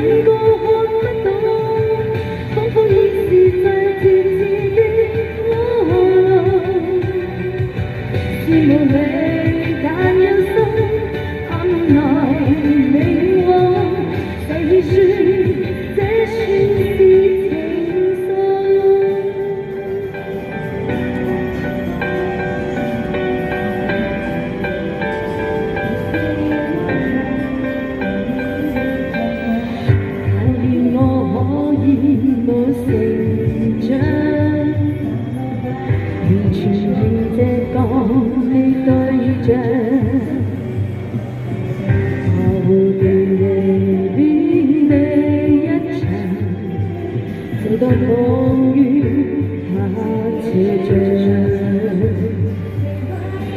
细个看不懂仿佛已是最直的裸当风雨它渐长，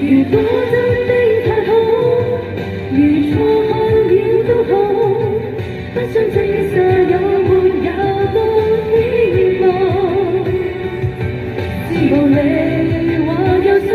如果真的太好，如错看了都好，不想证实有没有多的欲望，是无力或有心。